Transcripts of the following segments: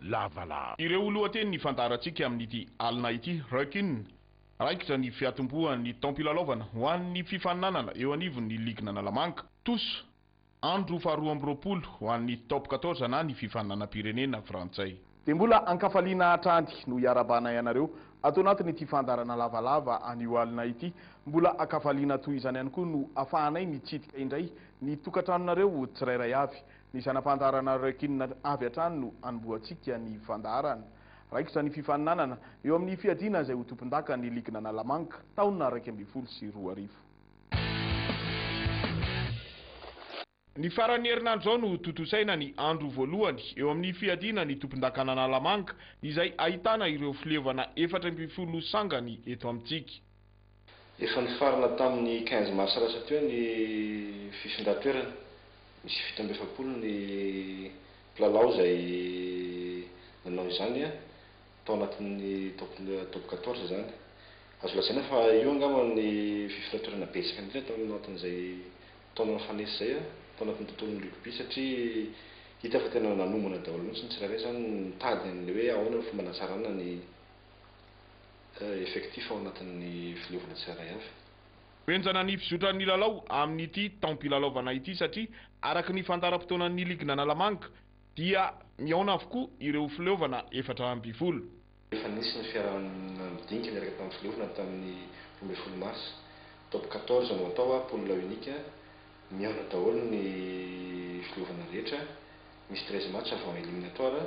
lavalava. Ireo lohateny nifandaharantsika amin'ity alina ity, Raikun, Raikitra ny fiatombohan' ny taom-pilalaovana ho an' ny fifaninanana eo anivon' ny ligin'Analamanga, Tous, Andro faharoa amby roapolo ho an' ny Top quatorze na ny fifaninanam-pirenena frantsay. Dia mbola an-kafaliana hatrany no iarahabanay anareo ato anatin'ity fandaharana lavalava anio alina ity. Mbola an-kafaliana toy izany ihany koa no afahanay mitsidika indray ny tokantranonareo tsirairay avy. Ny zana-pandaharana Reukin avy hatrany no anombohantsika ny fandaharana. Raikitra ny fifaninanana eo amin'ny fiadiana izay ho tompondaka ny ligin'Analamanga taona iraika ambin'ny folo sy roa arivo. Ny faran'ny herinandro izao no tontosaina ny andro voalohany eo amin'ny fiadiana ny tompondakan'Analamanga izay ahitana ireo fliovana efatra ambin'ny folo sangany eto amintsika. Efa nifarana tamin'ny quinze mars lasa teo ny fifindratoerana. Nisy fito amby efapolo ny mpilalao izay nanao izany tao anatin'ny top top quatorze izany. Azo lazaina fa io angamba ny fifindratoerana betsaka indrindra tao anatin'izay taona nifanesy izay tao anatin'ny tontolon'ny rugby satria hita fa tena nanombana daholo mihitsy ny tsirairay izany nitady an'ilay hoe ahoana ny fomba hanatsarana ny effectif ao anatin'ny fileovana tsirairay avy. Henjana ny fizotran'ny lalao amin'ity taom-pilalaovana ity satria araka ny fandaharam-potoanan'ny ligin'Analamanga dia mihaona avokoa ireo fileovana efatra ambin'ny folo. Efa nisy ny fiaraha-monina midinika niaraka tamin'ny fileovana tamin'ny roa ambin'ny folo marsa. Top quatorze no atao, poule unique, mihaona daholo ny fileovana rehetra, misy treize matchs avant eliminatoires.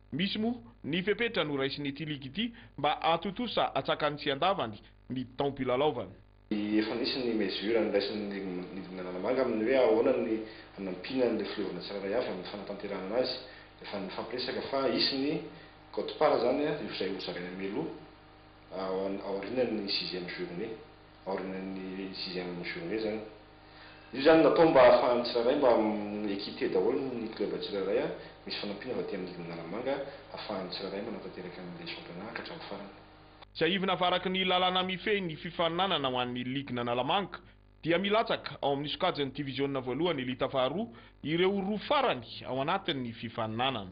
Misy moa ny fepetra noraisin'ity ligy ity mba hahatontosa hatsakany tsy an-davany ny taom-pilalaovana. Efa nisy ny mesures noraisin'ny ligy nidina Analamanga amin'ny hoe ahoana ny hanampiana an'ilay fileovana tsirairay avy amin'ny fanatanterahana azy. Efa nifampiresaka fa hisy ny quote-part izany izay hozaraina mialoha aorianan'ny sixième journée. orne ny sixième journée zany io zany natao mba ahafahan'ny tsirairay mba amin'ny équité daholo ny club tsirairay a, misy fanampiana avy aty amin'ny Ligue Analamanga ahafahan'ny tsirairay manantanteraka an'ilay championnat hatramin'ny farany. Tsiahivina fa araka ny lalàna mifehy ny fifaninanana ho an'ny Ligue Analamanga dia milatsaka ao amin'ny sokajin'ny diviziona voalohany elite faharoa ireo roa farany ao anatin'ny fifaninanana.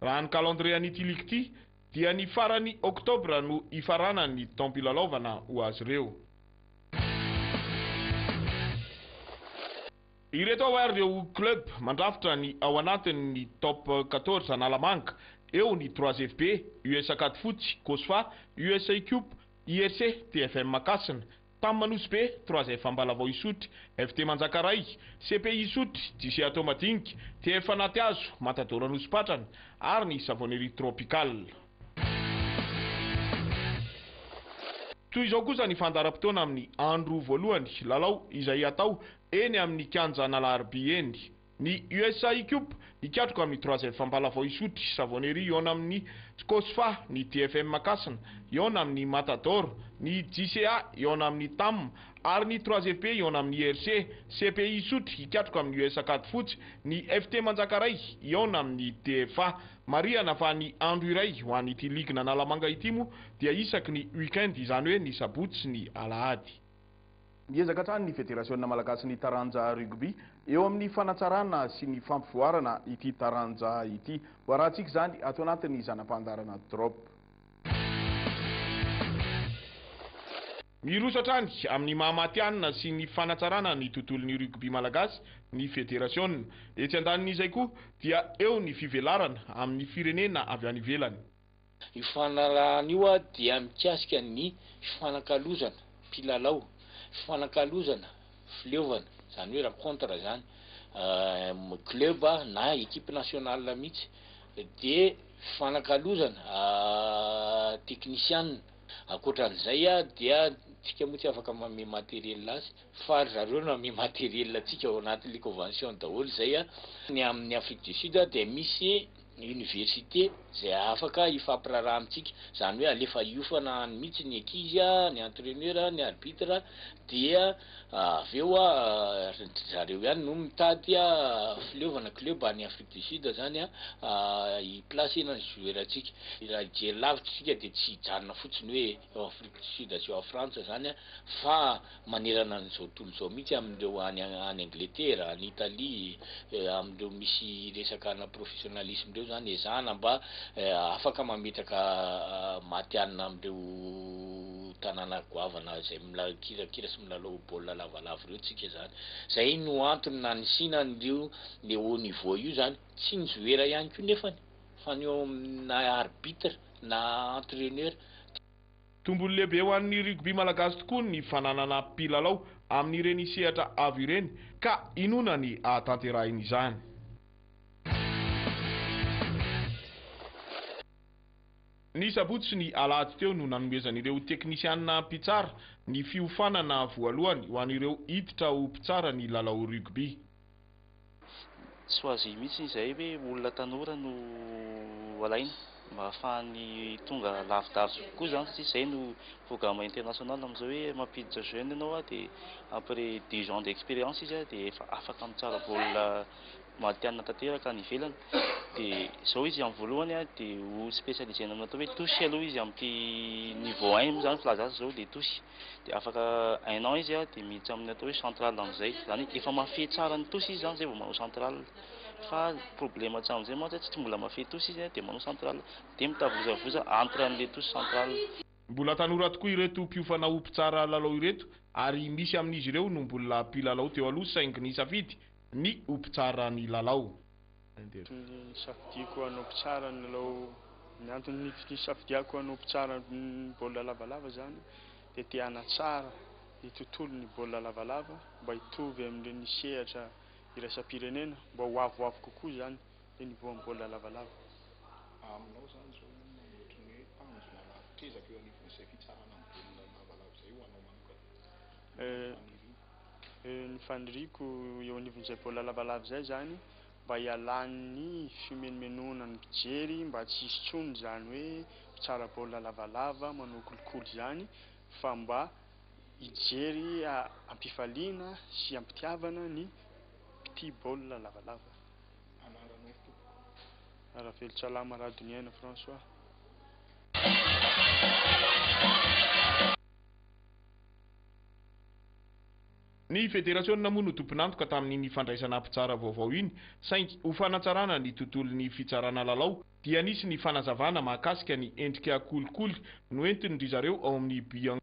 Raha ny kalandrian'ity ligy ity dia ny faran'ny oktobra no hifaranan'ny taom-pilalaovana ho azy ireo. Ireto avy ary ireo club mandrafitra ny ao anatin'ny top quatorze Analamanga, eo ny Trois FB, US Acad Fotsy, Cosfa, US Equipe, IRC, TFM Makasina, Tam Manosy Be, trois F Ambalavao Isotry, FT Manjakaray, CP Isotry, JC Atao Madinika, TF Anaty Hazo, Matador Anosipatrana, ary ny Savonnerie Tropicale. Toy izao kosa ny fandaharam-potoana amin'ny andro voalohany lalao izay hatao eny amin'ny kianjan'Alarobia eny. Ny USA Equip, nikatroka amin'ny troisième fambala vao hisotry savonnerie hihaona amin'ny Tscosfa, ny DFM Makasina, hihaona amin'ny Matador, ny JCA, hihaona amin'ny Tam, ary ny troisième P hihaona amin'ny IRC, CPI hisotry, hikatroka amin'ny US Ankadifotsy, ny FT Manjakaray, hihaona amin'ny DFA. Marihana fa ny andro iray ho an'ity ligin'Analamanga ity moa dia isaky ny week-end, izany hoe ny sabotsy sy ny alahady. Miezaka hatrany ny Federasiona malagasin'ny taranja rugby eo amin'ny fanatsarana sy ny fampivoarana ity taranja ity. Ho arahantsika izany ato anatin'ny zana-pandaharana Drop. Miroso hatrany amin'ny maha matihanina sy ny fanatsarana ny tontolon'ny rugby malagasy ny Federasiona. Etsy andanin'izay koa dia eo ny fivelarana amin'ny firenena avy any ivelany. Io fanarahana io dia mikasika ny fifanakalozana mpilalao, fifanakalozana fileovana, izany hoe rencontre izany, club na equipe nationale mihitsy, dia fifanakalozana teknisianina. Ankoatra an'izay dia tsika moa tsy afaka manome matériel azy fa ry zareo no hanome matériel antsika, ao anatin'ilay convention daholo izay. Ny amin'ny Afrique du Sud dia misy. ny université izay afaka hifampiraharaha amintsika, izany hoe alefa hiofana any mihitsy ny ankizy, ny entraineur, ny arbitre dia avy eo ry zareo ihany no mitady fileovana, club any Afrique du Sud izany hi-placer-na ny joueur-ntsika. Raha hijery lavitra isika dia tsy hijanona fotsiny hoe. ao Afrique du Sud sy ao Frantsa izany an, fa manerana an'izao tontolo izao mihitsy amin'ireo any any Angletera, any Italie, amin'ireo misy resaka ana professionnalisme ireo izany ezahana mba afaka mametraka matihanina amin'ireo tanàna goavana izay mikirakira sy milalao baolina lavalava ireo tsika izany. Izay no antony nanisiana an'io le haut niveau io izany. Tsy ny Zoera ihany koa nefany. fa ny eo amina arbitre na entraineur. Tombony lehibe ho an'ny rugby malagasy tokoa ny fananana mpilalao amin'ireny sehatra avo ireny ka inoana ny hahatanterahiny izany. Ny sabotsy sy ny alahady teo no nanomezan'ireo teknisianina mpitsara ny fiofanana voalohany ho an'ireo hiditra ho mpitsara ny lalao rugby. Tsy ho azy mihitsy izay hoe olona tanora no alaina mba hahafahany tonga lavidavitra kokoa izany satria izay no programme international amin'izao hoe mampiditra jeune ianao dia après dix ans d'expérience izy dia efa afaka mitsara baolina matihanina tanteraka any ivelany dia izao izy amin'ny voalohany dia ho spécialisena amin'ny atao hoe touche aloha izy amin'ity niveau un moa izany filaza azy izao dia touche dia afaka un an izy dia miditra amin'ny atao hoe centrale amin'izay, izany hoe efa mahafehy tsara ny tosy izy izany izay vao manao centrale, fa problème hatramin'izay mantsy tsy mbola mahafehy tosy izy dia manao centrale, dia mitavozavoza entre an'ilay tosy centrale. Mbola tanora tokoa ireto mpiofana ho mpitsara lalao ireto ary misy amin'izy ireo no mbola mpilalao teo aloha saingy nisafidy ny ho mpitsara ny lalao. Nisafidiako hanao mpitsara ny lalao Ny antony nisafidiako hanao mpitsara ny baolina lavalava izany dia te hanatsara ny tontolon'ny baolina lavalava mba hitovy amin'ireny sehatra iraisam-pirenena, mba ho avoavo kokoa izany ny nivoan'ny baolina lavalava. Aminao izany izao inona no ohatry ny hoe tanjona lavitr'ezaka eo anivon'izay fitsarana ny baolina lavalava izay ho anao manokana? Inona no fanirianao? ny faniriako eo anivon'izay baolina lavalava izay izany mba hialan'ny fimenomenoana ny mpijery mba tsy hisy intsony izany hoe mpitsara baolina lavalava manao kolikoly izany fa mba hijery ampifaliana sy ampitiavana ny mpitia baolina lavalava. Anaranao tompoko? Ravelotsalama Radoniaina François. Ny federasiona moa no tompon'antoka tamin'iny fandraisana mpitsara vaovao iny, saingy ho fanatsarana ny tontolon'ny fitsarana lalao dia nisy ny fanazavana mahakasika ny endrika kolikoly noentin-dry zareo ao amin'ny Buyang.